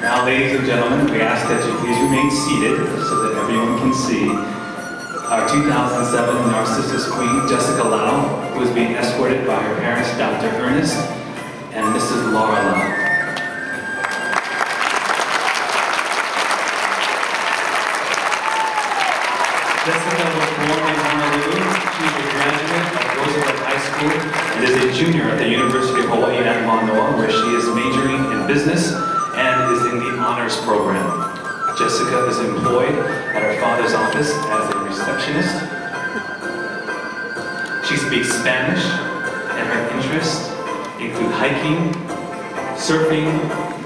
Now, ladies and gentlemen, we ask that you please remain seated so that everyone can see our 2007 Narcissus Queen, Jessica Lau, who is being escorted by her parents, Dr. Ernest and Mrs. Laura Lau. Jessica was born in Honolulu. She is a graduate of Roosevelt High School and is a junior at the University of Hawaii at Manoa, where she is majoring in business in the honors program. Jessica is employed at her father's office as a receptionist. She speaks Spanish, and her interests include hiking, surfing,